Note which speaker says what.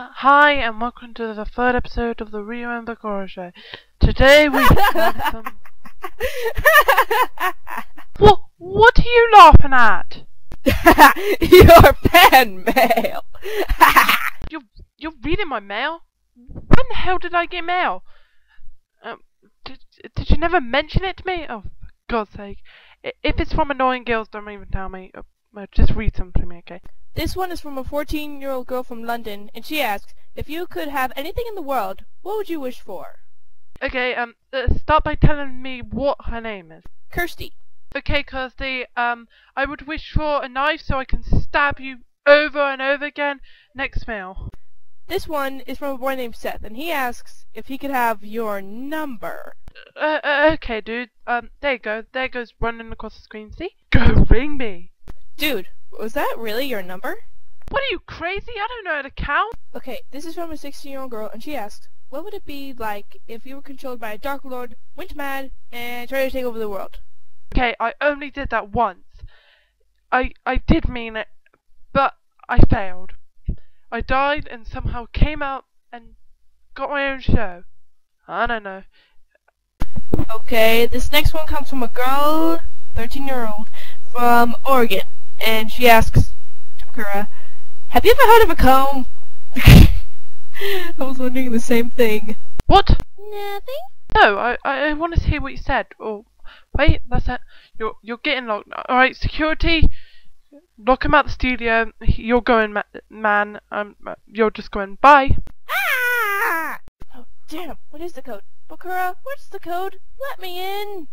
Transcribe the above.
Speaker 1: Hi, and welcome to the third episode of the Remember Horror Show. Today we have some. What? What are you laughing at?
Speaker 2: Your pen mail.
Speaker 1: You're you're reading my mail. When the hell did I get mail? Um, did did you never mention it to me? Oh, for God's sake! If it's from annoying girls, don't even tell me. Uh, just read something to me, okay?
Speaker 2: this one is from a 14-year-old girl from London, and she asks, if you could have anything in the world, what would you wish for?
Speaker 1: Okay. Um, uh, start by telling me what her name is.
Speaker 2: Kirsty.
Speaker 1: Okay, Kirsty, um, I would wish for a knife so I can stab you over and over again. Next mail.
Speaker 2: This one is from a boy named Seth, and he asks if he could have your number.
Speaker 1: Uh, uh, okay, dude. Um, there you go. There goes running across the screen. See? Go ring me.
Speaker 2: Dude, was that really your number?
Speaker 1: What are you crazy? I don't know how to count.
Speaker 2: Okay, this is from a 16-year-old girl, and she asked, what would it be like if you were controlled by a Dark Lord, went mad, and tried to take over the world?
Speaker 1: Okay, I only did that once. I I did mean it, but I failed. I died and somehow came out and got my own show. I don't know.
Speaker 2: Okay, this next one comes from a girl, 13-year-old, from Oregon, and she asks, Bakura, have you ever heard of a comb? I was wondering the same thing.
Speaker 1: What?
Speaker 2: Nothing?
Speaker 1: No, I, I, I want to hear what you said. Oh, wait, that's it. You're you're getting locked. All right, security, lock him out the studio. You're going, ma- man. Um, you're just going. Bye.
Speaker 2: Ah! Oh, damn, what is the code? Bakura, what's the code? Let me in!